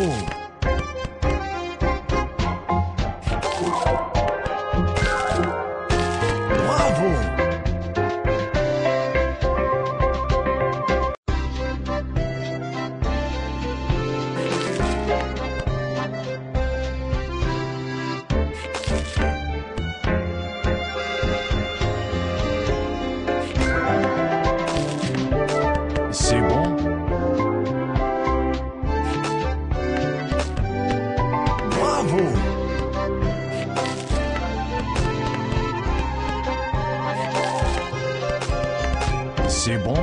Bravo Bravo C'est bon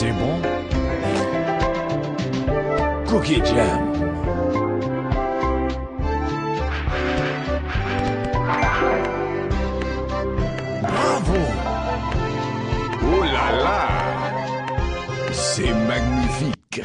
C'est bon. Cookie Jam. Bravo. Oh là là. C'est magnifique